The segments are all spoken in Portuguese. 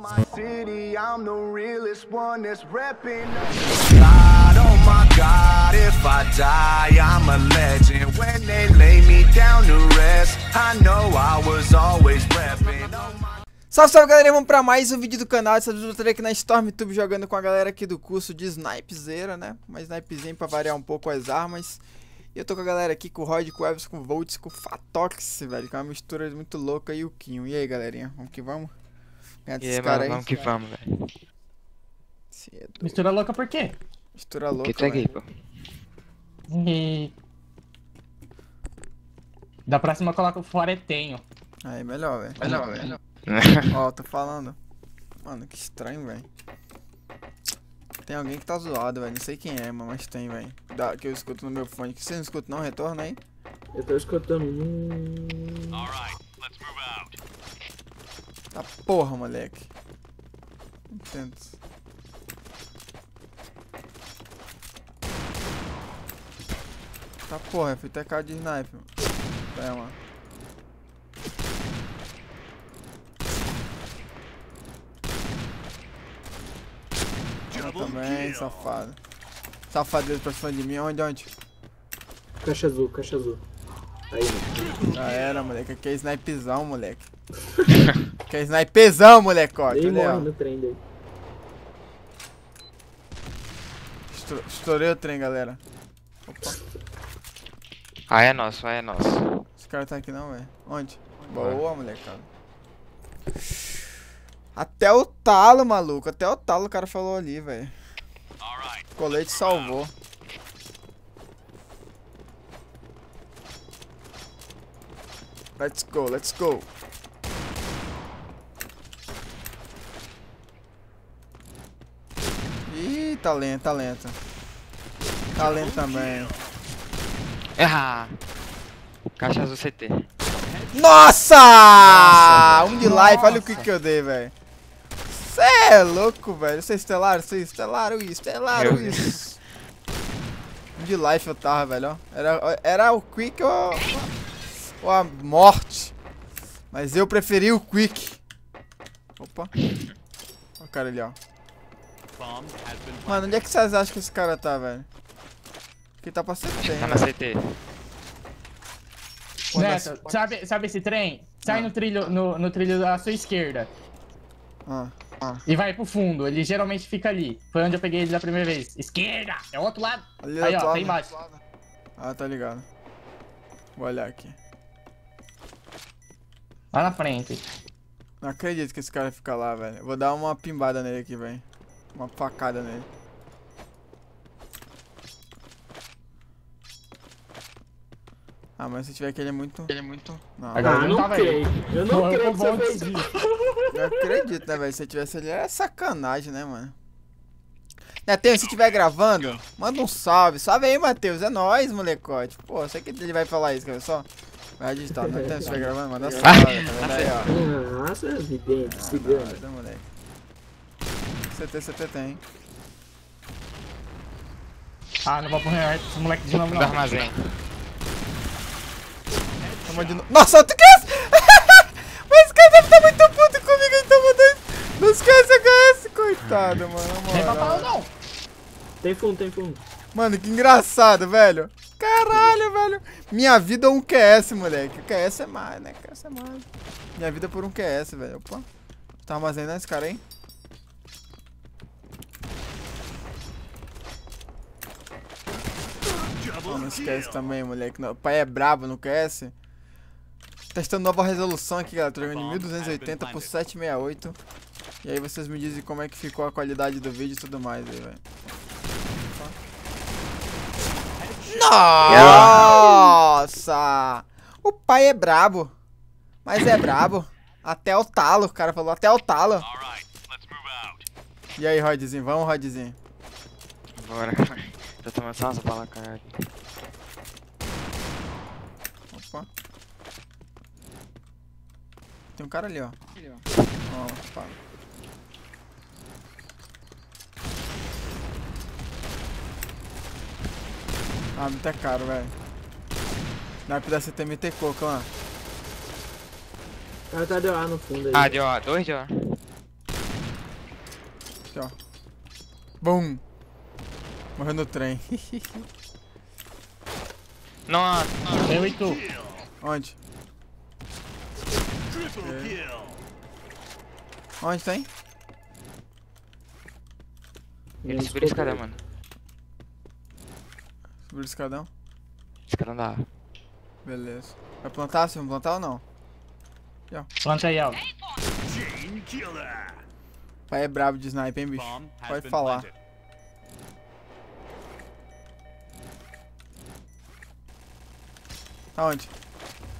my city, I'm the realest one that's repping. God, oh my God, if I die, I'm a legend. When they lay me down to rest, I know I was always repping. Oh Salve, salve galera, vamos pra mais um vídeo do canal, dessa vez eu aqui na StormTube jogando com a galera aqui do curso de Snipezeira, né? Uma snipezinha pra variar um pouco as armas E eu tô com a galera aqui, com o Rod, com o Evans, com o Volts, com o Fatox, velho Que é uma mistura muito louca e o Kinho E aí galerinha, vamos que vamos? Ganhar E desses aí, caras aí vamos que vamos, velho. Cedo. Mistura louca por quê? Mistura louca, Que tá aqui, velho. pô. E... Da próxima coloca o floretenho. Aí, melhor, velho Melhor, velho. Ó, tô falando Mano, que estranho, velho Tem alguém que tá zoado, velho Não sei quem é, mano, mas tem, velho Da- Que eu escuto no meu fone Que você não escuta não? Retorna aí Eu tô escutando. Hum... Porra, moleque. Entendo. Tá porra, eu fui tacar de sniper. mano. Pera, mano. Eu também, safado. Safadeza pra cima de mim, onde, onde? Caixa azul, caixa azul. Aí, mano. Já era, moleque. Aqui é snipezão, moleque. É snipezão, molecote. Aí, morre no trem. Estou- Estourei o trem, galera. Opa. Ah, é nosso, ah, é nosso. Esse cara tá aqui não, velho. Onde? Boa, molecada. Até o talo, maluco. Até o talo o cara falou ali, velho. Colete salvou. Let's go, let's go. Ih, tá lento, tá lento. Tá lento também. Ah! Caixa azul CT. Nossa! Um de life, olha o que que eu dei, velho. Cê é louco, velho. Você estelaram, você estelaram isso, estelaram Eu vi. isso. Um de life eu tava, velho, ó. Era, era o quick ou, ou a morte. Mas eu preferi o quick. Opa. Olha o cara ali, ó. Mano, onde é que vocês acham que esse cara tá, velho? Aqui tá pra ser tem, Tá na CT. Neto, sabe, sabe esse trem? Sai Ah. no trilho, no, no trilho da sua esquerda Ah, e vai pro fundo. Ele geralmente fica ali. Foi onde eu peguei ele da primeira vez. Esquerda! É o outro lado. ali Aí, do outro ó, lado. tem embaixo. Ah, tá ligado. Vou olhar aqui. Lá na frente. Não acredito que esse cara fica lá, velho. Vou dar uma pimbada nele aqui, velho. Uma facada nele. Ah, mas se tiver aqui ele é muito... Ele é muito... Não, Ah, não não creio. Eu não Pô, creio que você fez isso. eu acredito, né, velho? Se eu tivesse ali, é sacanagem, né, mano? Netinho, se tiver gravando, manda um salve. Salve aí, Matheus. É nóis, molecote. Pô, sei que ele vai falar isso, ver só? Vai digitar. Netinho, se tiver gravando, manda salve. Tá vendo aí, ó. Nossa, vidente, cigano. Nada, moleque. CT, CT tem. Ah, não vou morrer esse moleque de novo, Do não. armazém. Toma de novo. Nossa, tu quer? Mas esse cara deve estar muito puto comigo, ele toma dois. Não esquece HS, coitado, mano. na Tem não? Tem fundo, tem fundo. Mano, que engraçado, velho. Caralho, velho. Minha vida é um QS, moleque. O QS é mais, né? QS é mais. Minha vida é por um QS, velho. Opa. Tá armazenando esse cara aí? Pô, não esquece também, moleque. Não, O pai é brabo no QS. Testando nova resolução aqui, galera. Tô jogando em 1280 por 768. E aí vocês me dizem como é que ficou a qualidade do vídeo e tudo mais aí, velho. Nossa! O pai é brabo. Mas é brabo. Até o talo, o cara falou, até o talo. E aí, Rodzinho, vamos, Rodzinho. Bora. Tô tomando só umas balas, cara. Opa. Tem um cara ali, ó. Ó, opa. Ah, muito é caro, velho. Sniper da CTMT Coca, mano. O cara tá de A no fundo aí. Ah, deu ó, dois deu ó. Aqui, ó. Bum! Morreu no trem. Nossa, Eu e tu. Onde? Onde tem? ele subiu esse escadão, mano. Subiu o escadão. Escadão da. Beleza. Vai plantar? Você vai plantar ou não? Planta aí, Elvis. Pai é brabo de sniper, hein, bicho? Pode falar. Tá onde?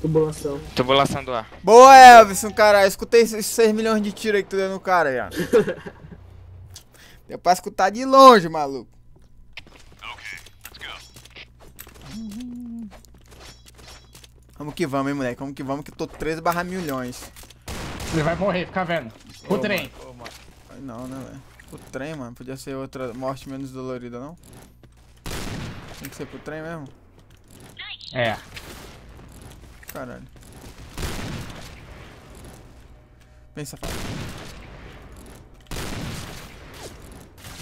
Tubulação. Tubulação do A. Boa, Elvis, caralho. Escutei esses 6 milhões de tiros aí que tu deu no cara ó. Deu pra escutar de longe, maluco. Vamos que vamos, hein, moleque. Vamos que vamos, que tô 13 barra milhões. Ele vai morrer, fica vendo. O Ô, trem. Ai, Não, né, velho? O trem, mano. Podia ser outra morte menos dolorida, não? Tem que ser pro trem mesmo? É. Caralho. Vem, safado.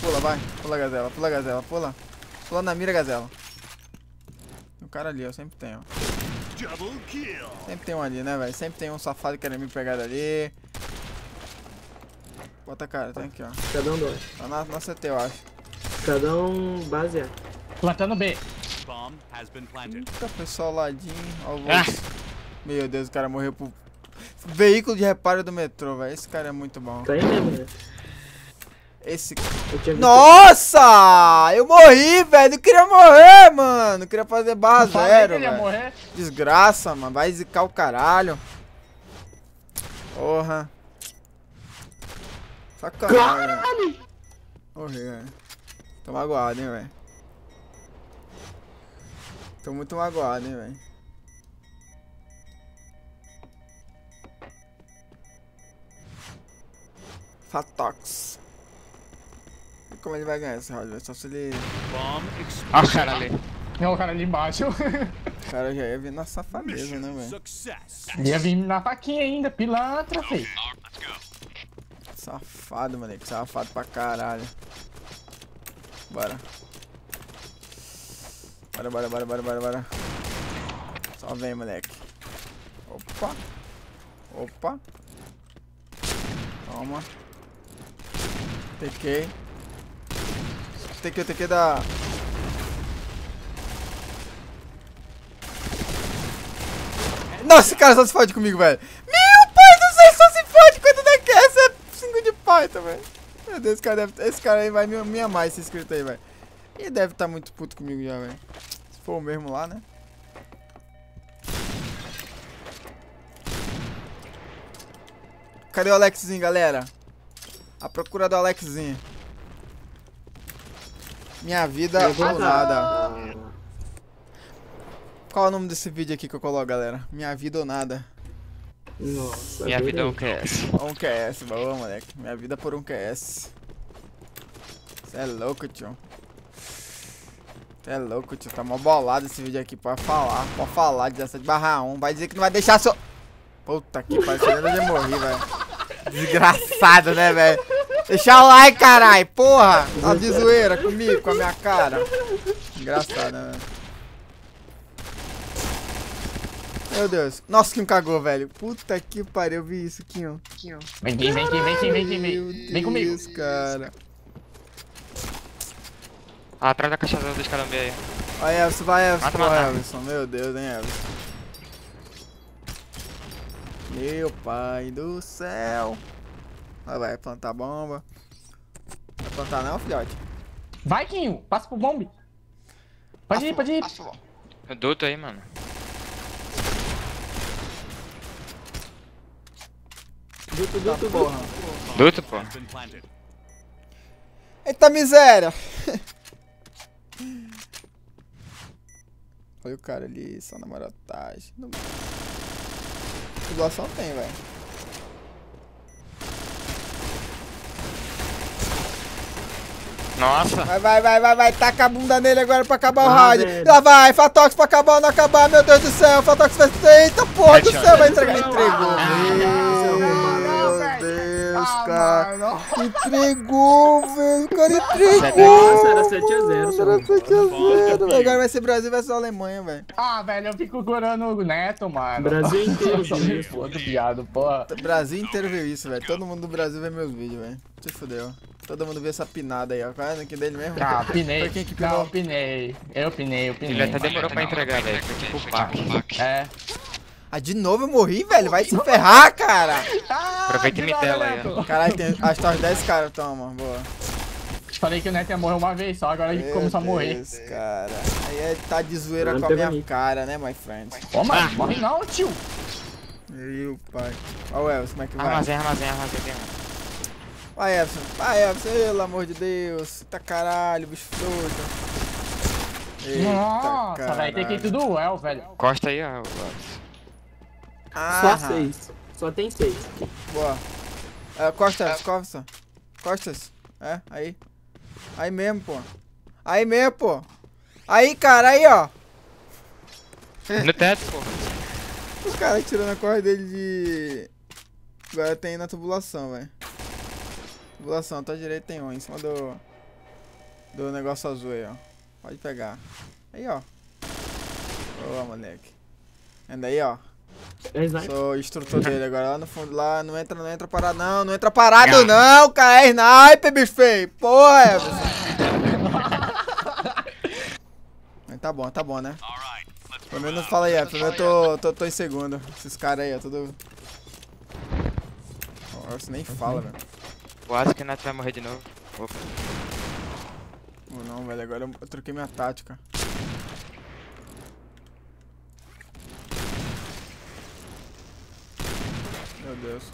Pula, vai. Pula, gazela. Pula, gazela. Pula. Pula na mira, gazela. Tem um cara ali, ó. Sempre tem, ó. Sempre tem um ali, né, velho? Sempre tem um safado querendo me pegar dali. Bota a cara, tem aqui, ó. Escadão 2. Tá na, na CT, eu acho. Escadão base A. Plantando B. Bomb has been planted. Eita, o ladinho. Ó, o Ah. Meu Deus, o cara morreu por. Veículo de reparo do metrô, velho. Esse cara é muito bom. Tá aí mesmo, né? Esse. Eu. Nossa! Eu morri, velho. Não queria morrer, mano. Queria fazer barra zero, ele ia velho. morrer. Desgraça, mano. Vai zicar o caralho. Porra. Sacanagem. Morri, velho. Tô magoado, hein, velho. Tô muito magoado, hein, velho. Fatox. E como ele vai ganhar esse round, velho? Só se ele. Bomb Ó o cara ali. É o cara ali embaixo. O cara já ia vir na safadeza, né, velho? Ia vir na faquinha ainda, pilantra, feio. Safado, moleque. Safado pra caralho. Bora. Bora, bora, bora, bora, bora, bora. Só vem, moleque. Opa. Opa. Toma. TK. TK, TK da... Nossa, esse cara só se fode comigo, velho. Meu pai do céu, só se fode quando não quer essa 5 de Python, velho. Meu Deus, esse cara, deve, esse cara aí vai me, me amar, esse inscrito aí, velho. Ele deve estar muito puto comigo já, velho. Se for o mesmo lá, né? Cadê o Alexzinho, galera? A procura do Alexzinho. Minha vida ou nada. Qual é o nome desse vídeo aqui que eu coloco, galera? Minha vida ou nada. Nossa. Minha vida é um. QS. Um QS, boa, moleque. Minha vida por um QS. Você é louco, tio. Você é louco, tio. Tá mó bolado esse vídeo aqui. Pode falar. Pode falar. 17 barra 1. Vai dizer que não vai deixar seu... Puta que pariu. Eu já morri, velho. Desgraçado, né, velho? Deixa o like, carai. Porra. Tá de zoeira comigo, com a minha cara. Engraçado, né, velho? Meu Deus. Nossa, Kim cagou, velho. Puta que pariu. Eu vi isso, Kim. Kim. Vem aqui, vem aqui, vem aqui, vem aqui, Meu vem. Vem comigo. Deus, cara. Ah, atrás da caixa do escadão B aí. Vai, Elvis, vai. Mata, Porra, mata. Meu Deus, hein, Elvis. Meu pai do céu. Vai, vai plantar bomba. Vai plantar não, filhote? Vai, Quinho, passa pro bombe. Pode ir, pode ir. O duto aí, mano. Duto, Tá duto, porra. Duto, pô. Eita miséria! Olha o cara ali, só na marotagem. Tubulação tem, velho. Nossa. Vai, vai, vai, vai, vai. Taca a bunda nele agora pra acabar o rádio. velho. Lá vai, Fatox pra acabar ou não acabar. Meu Deus do céu, Fatox vai. Eita porra do céu, vai entregar. Entregou. Ah, Ah, cara. mano. Entregou, velho. O cara entregou. era 7x0. Era 7x0, velho. Agora vai ser Brasil versus Alemanha, velho. Ah, velho, eu fico curando o Neto, mano. Brasil inteiro viu isso. Foda, viado, porra. O Brasil inteiro viu isso, velho. Todo mundo do Brasil vê meus vídeos, velho. Se fudeu. Todo mundo vê essa pinada aí, ó. Qual é o dele mesmo? Ah, pinei. Foi quem que Não, pinou? eu pinei. Eu pinei, eu pinei. Ele até demorou pra entregar, velho. Foi tipo o pack. É. Ah, de novo eu morri, velho. Vai se ferrar, cara. Ah, Aproveita e me tela aí, ó. Caralho, tem... acho que tá uns 10 caras, toma. Boa. Te falei que o Neto ia morrer uma vez só, agora ele Meu começou a morrer. Deus, cara. Aí é, tá de zoeira com a minha cara, né, my friend? Ô, mano, morre não, tio. Meu pai. Ó o Elvis, como é que vai? Armazém, armazém, armazém. um. Vai, Everson. Vai, Everson. Pelo amor de Deus. Tá caralho, bicho frouxo. Eita, Nossa, velho, tem que ir tudo well, velho. Costa aí, ó. O- Só Ah, 6. Só tem 6. Boa. É, Costas, Costas. Costas. É, aí. Aí mesmo, pô. Aí mesmo, pô. Aí, cara, aí, ó. No teto, pô. O cara tirando a corda dele de... Agora tem na tubulação, velho. Tubulação, tá direito tem um em cima do... Do negócio azul aí, ó. Pode pegar. Aí, ó. Boa, moleque. Anda aí, ó. É sniper. Sou instrutor dele agora. Lá no fundo, lá, não entra, não entra parado, não. Não entra parado, não, cara. É sniper, bicho feio. Porra, Everson. Mas tá bom, tá bom, né? Pelo menos fala aí, Everson. Eu tô, tô, tô em segundo. Esses caras aí, ó, tudo... O Everson nem fala, velho. Quase que o Neto vai morrer de novo. Opa. Ou não, velho. Agora eu, eu troquei minha tática. Meu Deus.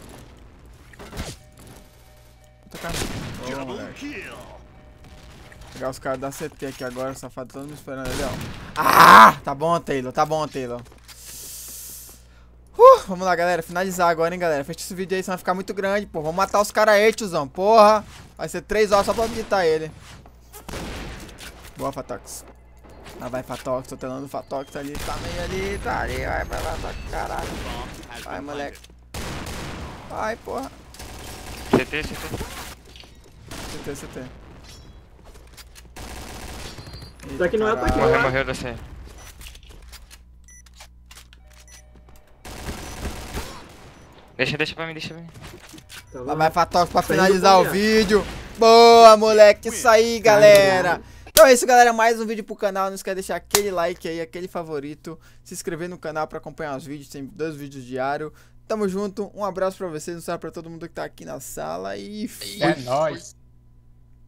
Vou tocar. Ô, moleque. Pegar os caras da CT aqui agora, safado. Todo mundo esperando ali, ó. Ah! Tá bom, Taylor. Tá bom, Taylor. Uh, vamos lá, galera. Finalizar agora, hein, galera. Fecha esse vídeo aí, senão vai ficar muito grande, pô. Vamos matar os caras aí, tiozão. Porra. Vai ser 3 horas só pra habilitar ele. Boa, Fatox. Lá vai, Fatox. Tô telando o Fatox ali. Tá meio ali, tá ali. Vai pra lá, tá caralho. Vai, moleque. Vai, porra. CT, CT. CT, CT. Isso aqui não é ataque, Morreu, Ah. morreu da C. Deixa, deixa pra mim, deixa pra mim. Tá Lá vai Fatox pra finalizar o vídeo. Boa, moleque. Isso aí, galera. Então é isso, galera. Mais um vídeo pro canal. Não esquece de deixar aquele like aí, aquele favorito. Se inscrever no canal pra acompanhar os vídeos. Tem dois vídeos diários. Tamo junto. Um abraço pra vocês. Um salve pra todo mundo que tá aqui na sala. E. É nóis.